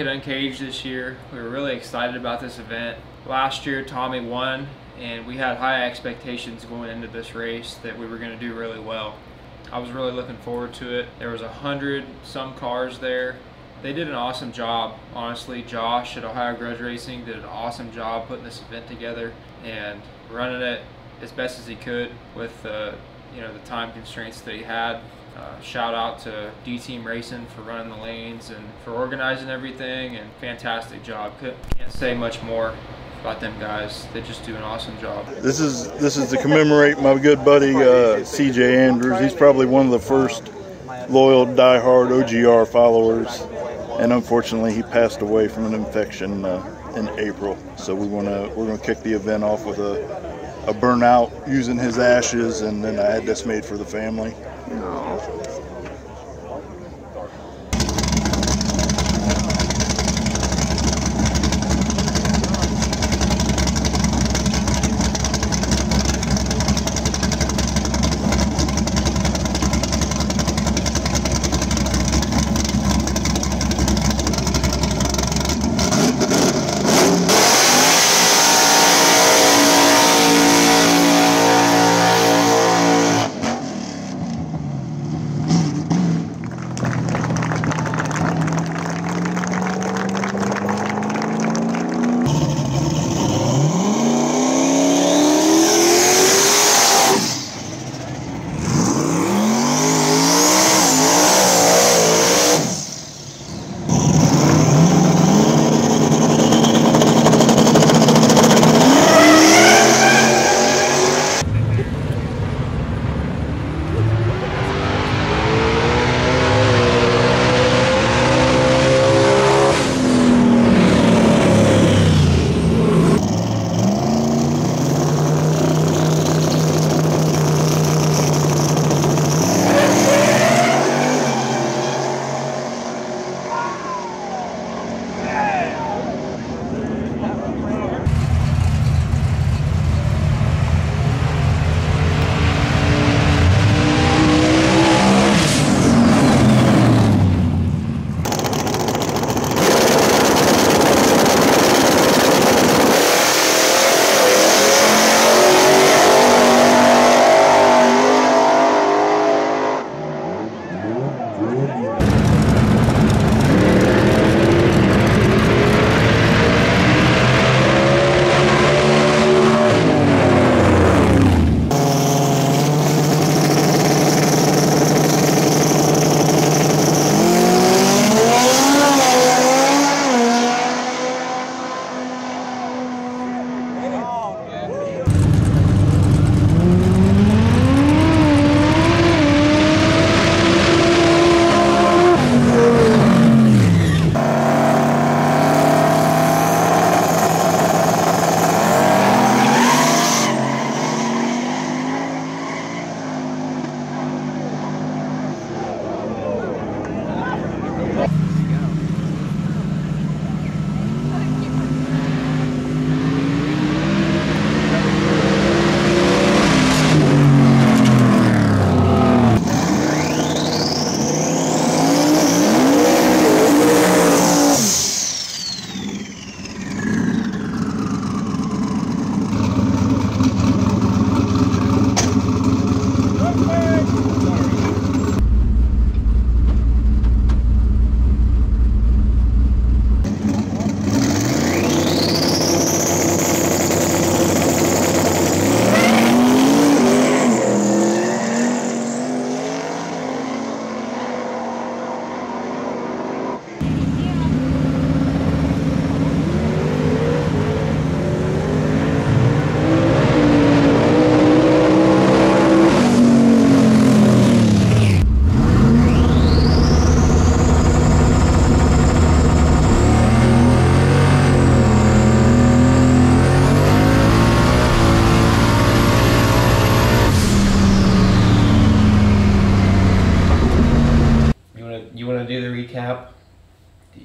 at Uncaged this year. We were really excited about this event. Last year, Tommy won, and we had high expectations going into this race that we were going to do really well. I was really looking forward to it. There was a hundred some cars there. They did an awesome job, honestly. Josh at Ohio Grudge Racing did an awesome job putting this event together and running it as best as he could with uh, you know the time constraints that he had. Uh, shout out to D Team Racing for running the lanes and for organizing everything and fantastic job. Can't say much more about them guys. They just do an awesome job. This is this is to commemorate my good buddy uh, CJ Andrews. He's probably one of the first loyal, die-hard OGR followers, and unfortunately, he passed away from an infection uh, in April. So we want to we're going to kick the event off with a a burnout using his ashes, and then I had this made for the family. No.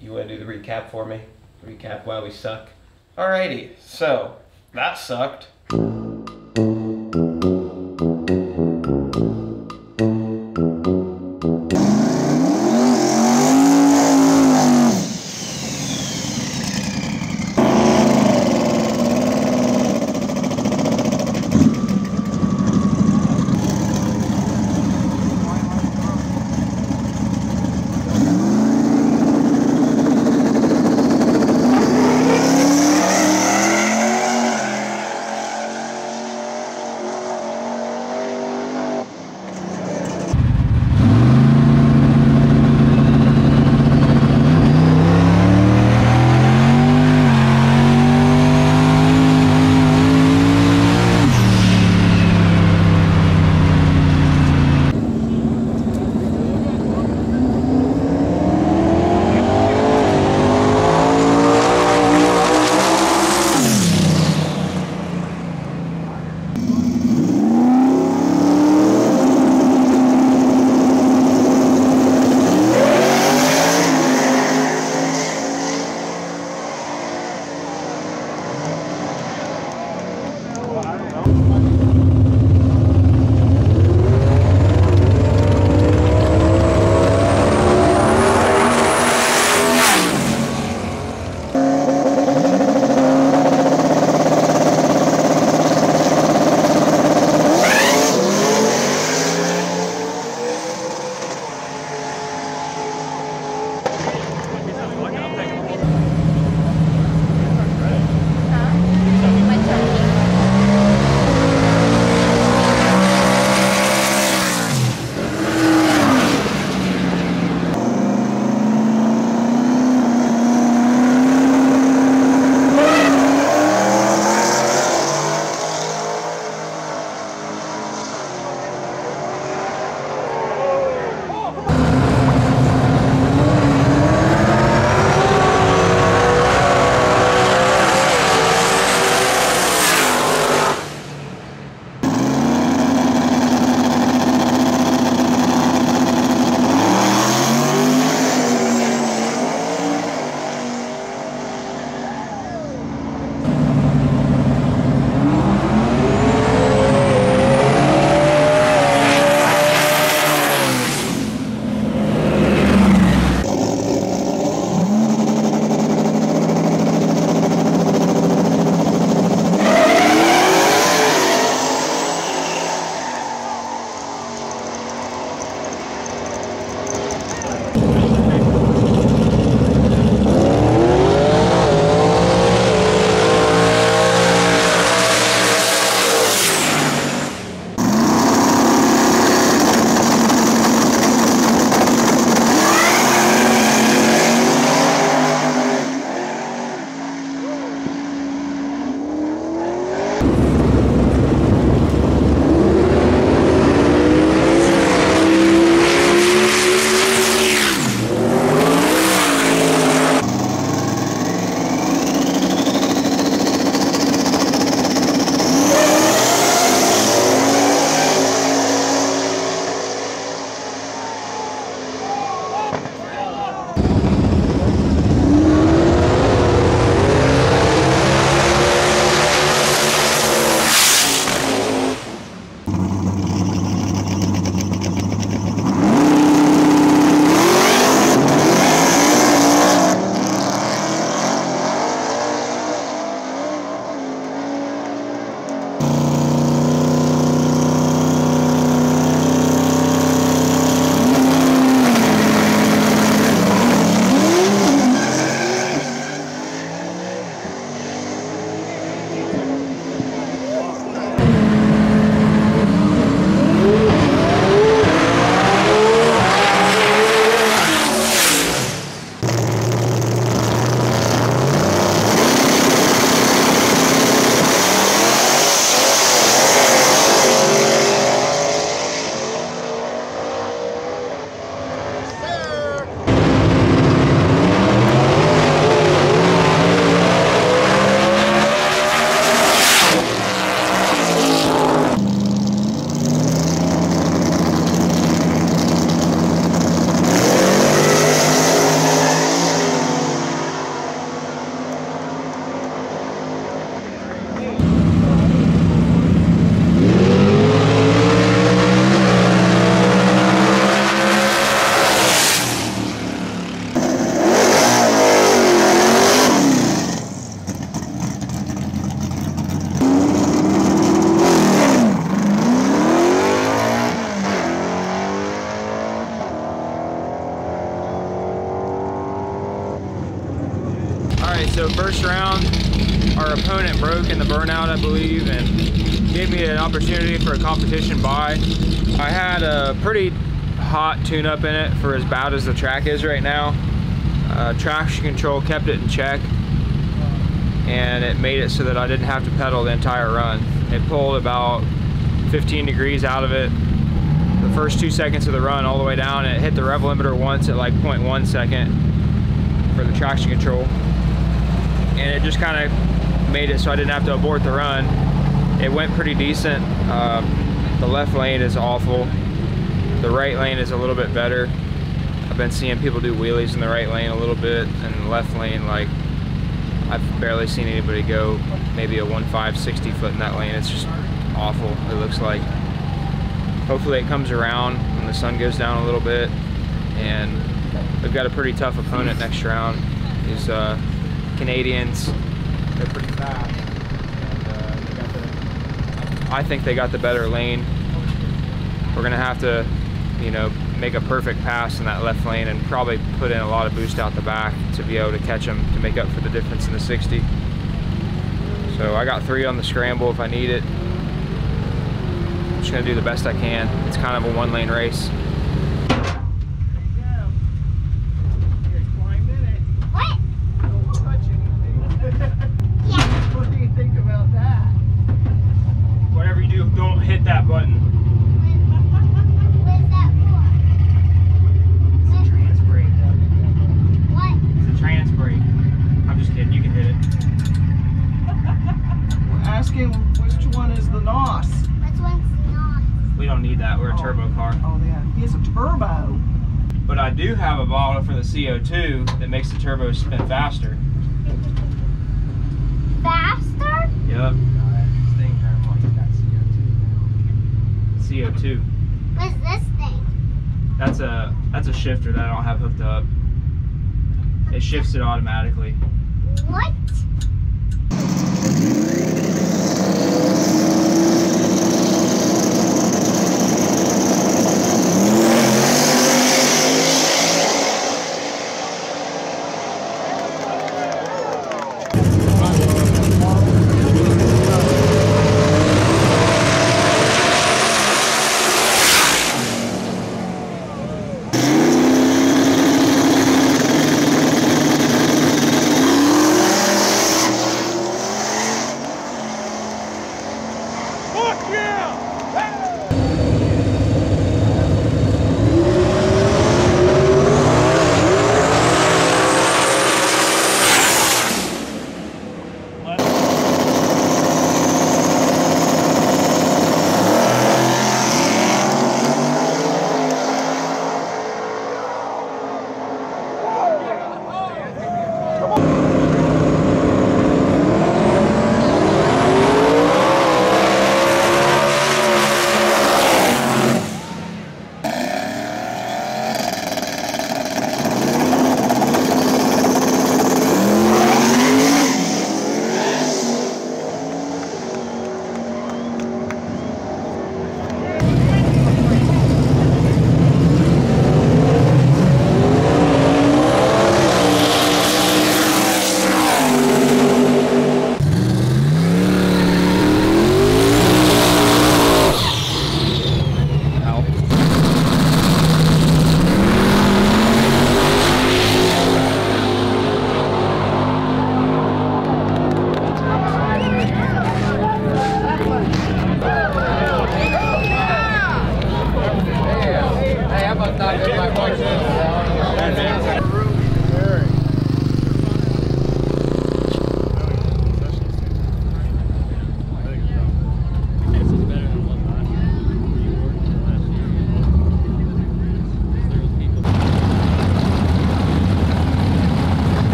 You want to do the recap for me? Recap why we suck? Alrighty, so that sucked. Hot tune-up in it for as bad as the track is right now. Uh, traction control kept it in check, and it made it so that I didn't have to pedal the entire run. It pulled about 15 degrees out of it the first two seconds of the run all the way down. It hit the rev limiter once at like 0.1 second for the traction control. And it just kind of made it so I didn't have to abort the run. It went pretty decent. Uh, the left lane is awful. The right lane is a little bit better. I've been seeing people do wheelies in the right lane a little bit and left lane like I've barely seen anybody go maybe a 1.5 60 foot in that lane. It's just awful, it looks like. Hopefully it comes around when the sun goes down a little bit and we've got a pretty tough opponent next round. These uh, Canadians, they're pretty fast. And, uh, they got the, I think they got the better lane. We're gonna have to, you know, make a perfect pass in that left lane and probably put in a lot of boost out the back to be able to catch them to make up for the difference in the 60. So I got three on the scramble if I need it. I'm just gonna do the best I can. It's kind of a one lane race. What? Yeah. What do you think about that? Whatever you do, don't hit that button. What's that for? Trans brake. What? It's a trans brake. I'm just kidding, you can hit it. Ask him which one is the NOS. Which one's not? We don't need that, we're a turbo car. Oh, yeah. He has a turbo. But I do have a bottle for the CO2 that makes the turbo spin faster. Faster? Yep. CO2. What's this thing? That's a that's a shifter that I don't have hooked up. It shifts it automatically. What?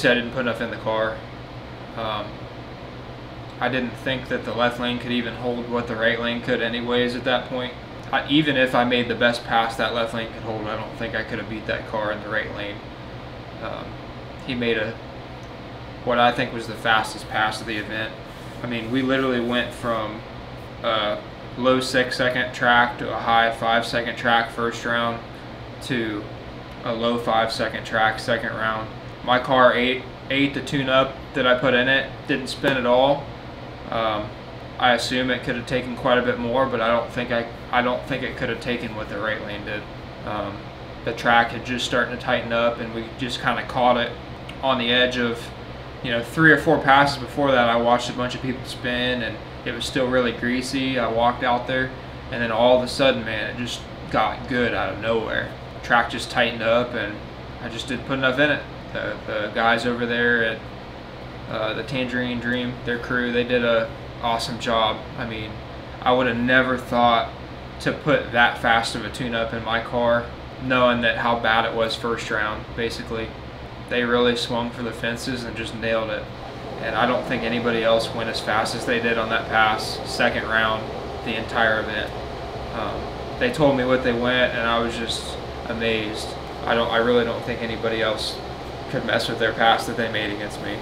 Obviously I didn't put enough in the car. Um, I didn't think that the left lane could even hold what the right lane could, anyways. At that point, I, even if I made the best pass that left lane could hold, I don't think I could have beat that car in the right lane. Um, he made a what I think was the fastest pass of the event. I mean, we literally went from a low six second track to a high five second track first round to a low five second track second round. My car ate ate the tune up that I put in it, didn't spin at all. Um, I assume it could have taken quite a bit more, but I don't think I I don't think it could have taken what the right lane did. Um, the track had just starting to tighten up, and we just kind of caught it on the edge of, you know, three or four passes before that. I watched a bunch of people spin, and it was still really greasy. I walked out there, and then all of a sudden, man, it just got good out of nowhere. Track just tightened up, and I just didn't put enough in it. The, the guys over there at uh, the Tangerine Dream, their crew, they did a awesome job. I mean, I would have never thought to put that fast of a tune-up in my car, knowing that how bad it was first round. Basically, they really swung for the fences and just nailed it. And I don't think anybody else went as fast as they did on that pass second round the entire event. Um, they told me what they went, and I was just amazed. I don't. I really don't think anybody else could mess with their pass that they made against me.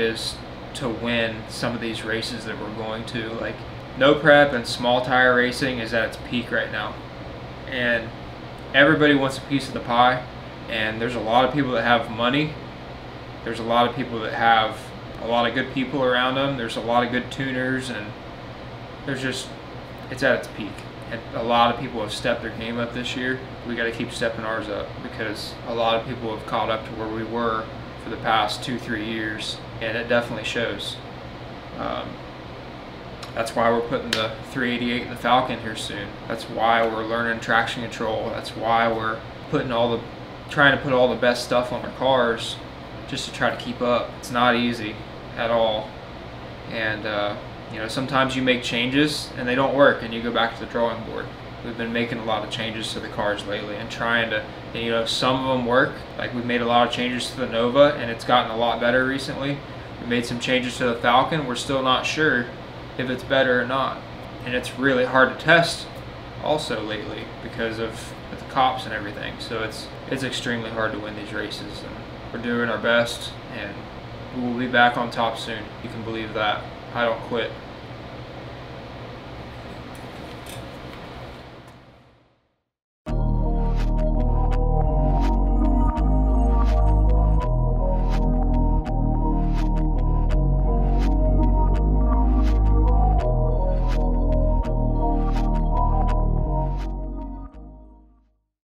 Is to win some of these races that we're going to. Like, no prep and small tire racing is at its peak right now. And everybody wants a piece of the pie. And there's a lot of people that have money. There's a lot of people that have a lot of good people around them. There's a lot of good tuners. And there's just, it's at its peak. And a lot of people have stepped their game up this year. We got to keep stepping ours up because a lot of people have caught up to where we were for the past two, three years, and it definitely shows. Um, that's why we're putting the 388 and the Falcon here soon. That's why we're learning traction control. That's why we're putting all the, trying to put all the best stuff on our cars, just to try to keep up. It's not easy at all, and uh, you know sometimes you make changes and they don't work, and you go back to the drawing board. We've been making a lot of changes to the cars lately and trying to, and, you know, some of them work. Like we've made a lot of changes to the Nova and it's gotten a lot better recently. We made some changes to the Falcon. We're still not sure if it's better or not. And it's really hard to test also lately because of the cops and everything. So it's it's extremely hard to win these races and we're doing our best and we will be back on top soon. You can believe that. I don't quit.